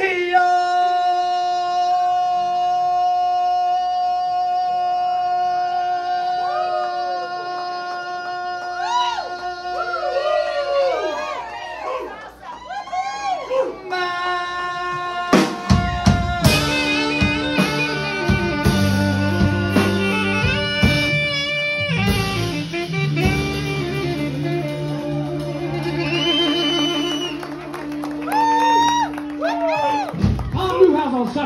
Hey, yo! you have on Saturday.